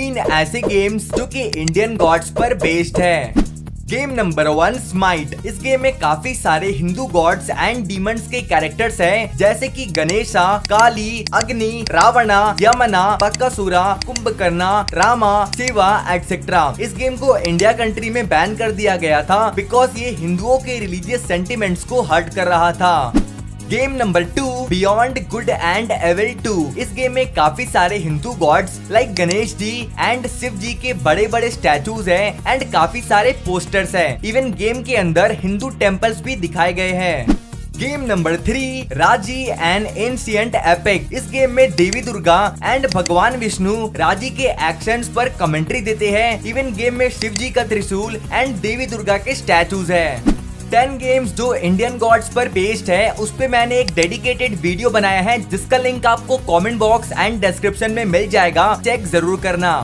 तीन ऐसे गेम्स जो कि इंडियन गॉड्स पर बेस्ड है। गेम नंबर वन स्माइट इस गेम में काफ़ी सारे हिंदू गॉड्स एंड डीमंस के कैरेक्टर्स हैं, जैसे कि गणेशा काली अग्नि रावणा यमना बक्कासुरा कुंभकर्णा रामा शिवा एक्सेट्रा इस गेम को इंडिया कंट्री में बैन कर दिया गया था बिकॉज़ ये हिंदुओं के रिलीजियस सेंटिमेंट्स को हर्ट कर रहा था। Game number two beyond good and evil two इस गेम में काफ़ी सारे Hindu gods like Ganesh ji and Shiv ji के बड़े बड़े स्टैचूज हैं एंड काफ़ी सारे पोस्टर्स हैं। इवन गेम के अंदर हिंदू टेम्पल्स भी दिखाए गए हैं। Game number three Raji and ancient epic इस गेम में देवी दुर्गा एंड भगवान विष्णु राज़ी के एक्शंस पर कमेंट्री देते हैं। इवन गेम में शिव जी का त्रिशूल एंड देवी दुर्गा के स्टैचूज है। टेन गेम्स जो इंडियन गॉड्स पर बेस्ड है, उस पर मैंने एक डेडिकेटेड वीडियो बनाया है, जिसका लिंक आपको कॉमेंट बॉक्स एंड डिस्क्रिप्शन में मिल जाएगा। चेक ज़रूर करना।